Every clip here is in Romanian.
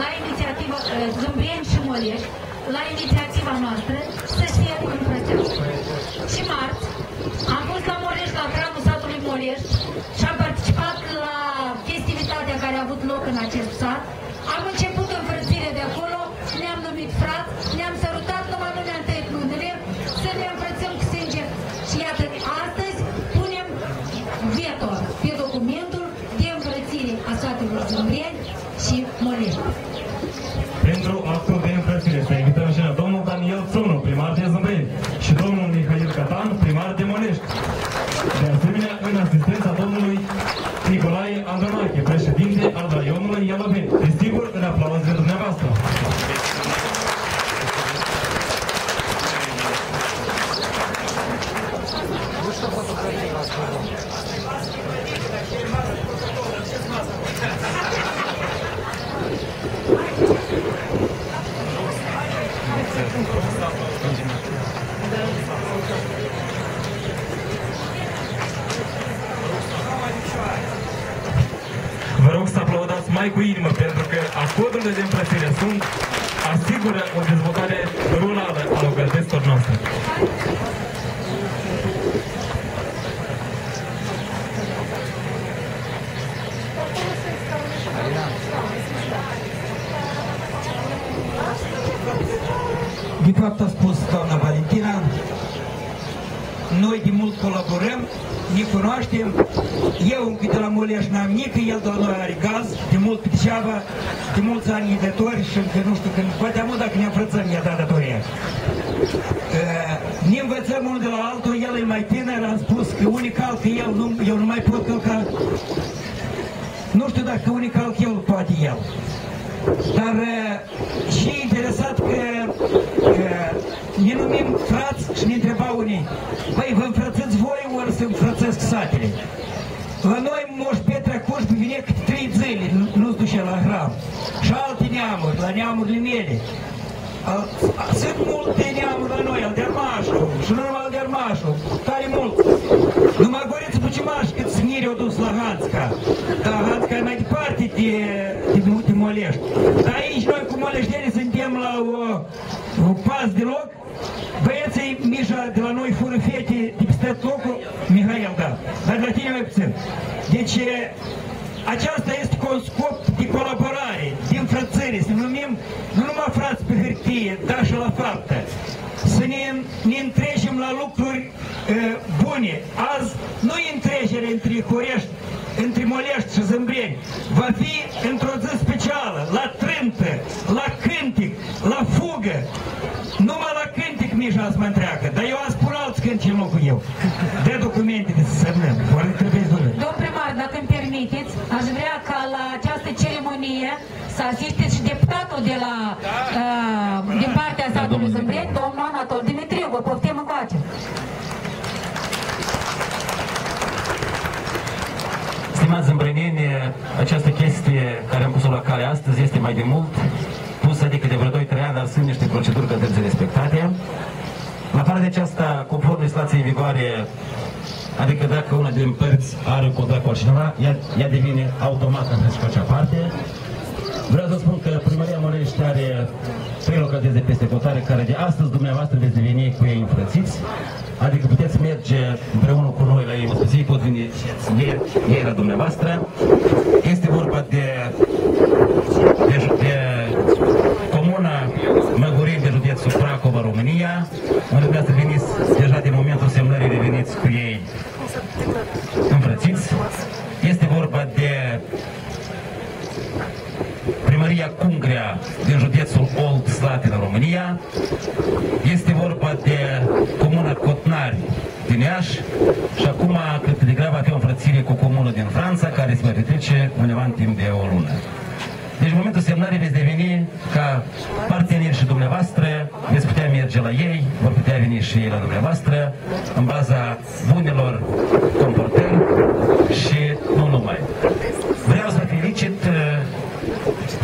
la inițiativa uh, Zâmbrieni și Molești, la inițiativa noastră, să se împrățească. Și marți am fost la Molești, la cramul satului Molești și am participat la festivitatea care a avut loc în acest sat. Am început înfrățire de acolo, ne-am numit frați, ne-am sărutat, numai nu ne-am tăiat lunile, să ne îmbrățăm cu sânge. Și iată, astăzi punem veto pe documentul de îmbrățire a satelor Zâmbrieni și Molești. Pentru actul de împărțire să invităm și domnul Daniel Țunu, primar de Zâmbeni, și domnul Mihail Catan, primar de Molești. De asemenea, în asistența domnului Nicolae Andronache, președinte al raionului Ialoveni. Desigur, în aplauzele dumneavoastră. Vă rog să aplaudați mai cu inimă, pentru că acordurile de împărțire sunt asigură o dezvoltare rurală a localităților noastre. De fapt a spus doamna Valentina, noi de mult colaborăm, ne cunoaștem, eu încă de la Muleș n-am nici, el de la noi are gaz, de mult pe degeaba, de mulți ani e datori și încă nu știu când, poate amul dacă ne înfrățăm, i-a dat datoria. Uh, ne învățăm unul de la altul, el e mai tânăr, am spus că unii calcă el, nu, eu nu mai pot călca. Nu știu dacă unii calcă el, poate el. Dar uh, și e interesat că uh, ne numim frați și ne întreba unii, băi, vă înfrățați voi ori să înfrățesc satele? La noi Moș Petre Cuș vine câte trei zile, nu- nu-ți duce la hram. Și alte neamuri, la neamurile mele. Al- Sunt multe neamuri la noi, al dermașul, și nu numai al dermașul, tare mult. Numai Goriță Bucimaș cât sniri o dus la Hanțca. Dar Hanțca e mai departe de, de, de Molești. Dar aici noi cu moleștenii suntem la o, o pas de loc. Băieții Mișa de la noi fură fete de peste tot locul, Mihail, da, dar de la tine mai puțin. Deci aceasta este cu un scop de colaborare, de înfrățire, să ne numim nu numai frați pe hârtie, dar și la faptă. Să ne, ne întrecem la lucruri uh, bune. Azi nu e întrecere între Horești, între Molești și Zâmbreni. Va fi într-o zi specială, la trântă, la cântic, la fugă. Numai la cântic Mișa să mă întreagă, dar eu am spun alți cântici în locul eu. De documente de să semnăm, ori trebuie să ducă. Domn primar, dacă îmi permiteți, aș vrea ca la această ceremonie să asiste și deputatul de la, uh, din partea statului Zâmbreni, domnul Anatol Dimitriu. Vă poftim încoace. Stimați zâmbreneni, această chestie care am pus-o la cale astăzi este mai de mult pusă, adică de vreo 2-3 ani, dar sunt niște proceduri care trebuie respectate. La afară de aceasta, conform legislației în vigoare, adică dacă una din părți are contract cu altcineva, ea, ea devine automat în și acea parte. Vreau să spun că Primăria Morești are trei localități de peste cotare care de astăzi dumneavoastră veți deveni cu ei înfrățiți. Adică puteți merge împreună cu noi la ei, să pot veni ei, ei la dumneavoastră. Este vorba de, de, de comuna Măgurin de județul Pracova, România, unde dumneavoastră veniți deja de momentul semnării reveniți cu ei înfrățiți. Este vorba de Primăria Cungrea din județul Old Slatina, România. Este vorba de Comuna Cotnari din Iași și acum cât de grabă va fi o înfrățire cu comună din Franța care se va petrece undeva în timp de o lună. Deci în momentul semnării veți deveni ca parteneri și dumneavoastră, veți putea merge la ei, vor putea veni și ei la dumneavoastră, în baza bunelor comportări și nu numai. Vreau să felicit uh,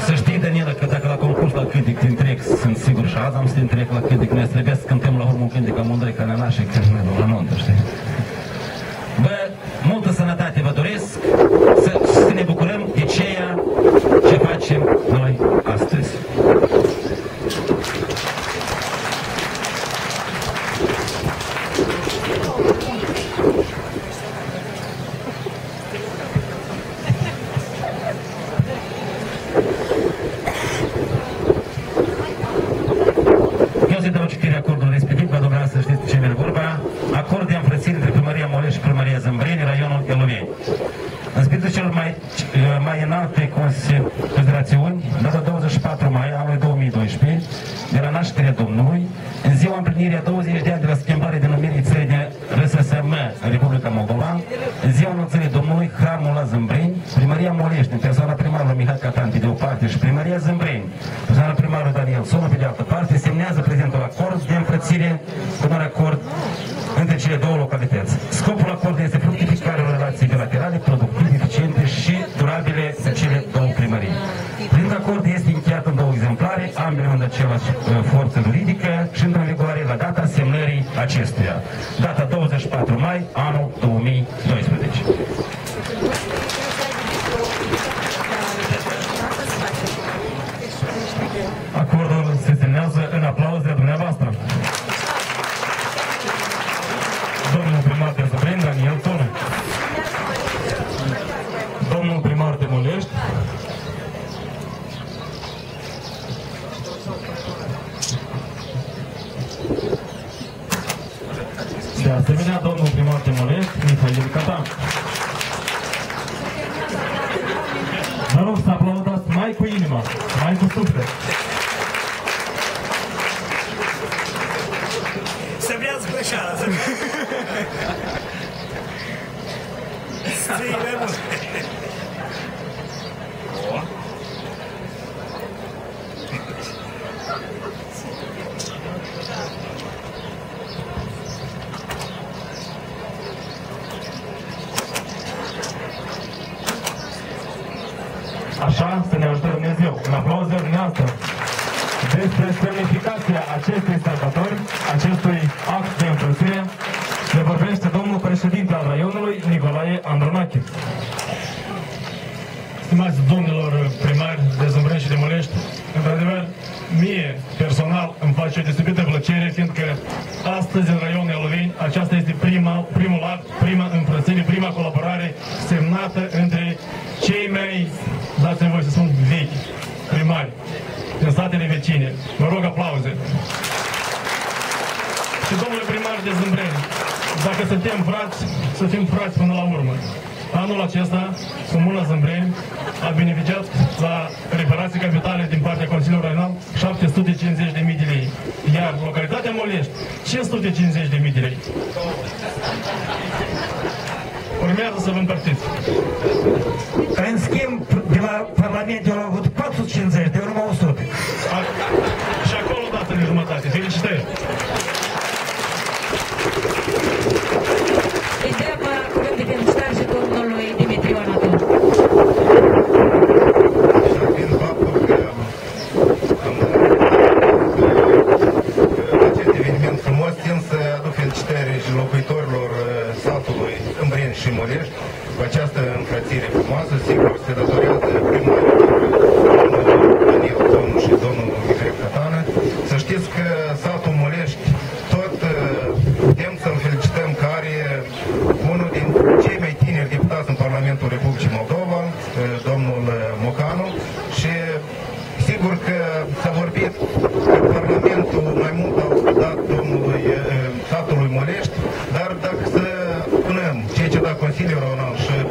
să știi, Daniela, că dacă la concurs la cântec te întrec, sunt sigur și azi am să te întrec la cântec, noi trebuie să cântăm la urmă un cântec amândoi ca nenașe, că ne la nuntă, știi? Bă, multă sănătate vă doresc, să, să ne bucurăm de ceea ce facem noi de la schimbare de numirii țării de RSSM în Republica Moldova, în ziua anunțării domnului Hramul la Zâmbreni, Primăria Molești, în persoana primarului Mihai Catan pe de o parte și Primăria Zâmbreni, persoana primarului Daniel Sonu pe de altă parte, semnează prezentul acord de înfrățire cu un acord între cele două localități. Scopul acordului este fructificarea relației bilaterale, data semnării acestuia. Data 24 mai, anul 2012. Acordul se semnează în aplauze de dumneavoastră. Domnul primar de Zăbreni, Daniel Tonu. Domnul primar de Molești. De asemenea, domnul primar de Molești, Mihail Catan. Vă rog să aplaudați mai cu inima, mai cu suflet. Să viați greșeala, să Ții, mult. Așa să ne ajute Dumnezeu. În aplauze dumneavoastră. Despre semnificația acestei sărbători, acestui act de împărțire, ne vorbește domnul președinte al raionului, Nicolae Andronache. Stimați domnilor primari de Zâmbreni și de Mălești, într-adevăr, mie personal îmi face o deosebită plăcere, fiindcă astăzi în raionul Eloveni aceasta este prima, primul act, prima împrățire, prima colaborare semnată între cei mai, dați-mi voi să spun, vechi primari din statele vecine. Vă rog aplauze. Și domnule primar de Zâmbreni, dacă suntem frați, să fim frați până la urmă. Anul acesta, Comuna Zâmbreni a beneficiat la reparații capitale din partea Consiliului Regional 750.000 de lei, iar localitatea Molești 550.000 de lei. Urmează să vă împărțiți. În schimb, de la Parlamentul Marshall.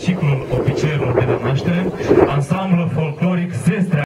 Ciclul oficerilor de la naștere, ansamblu folcloric Zestrea.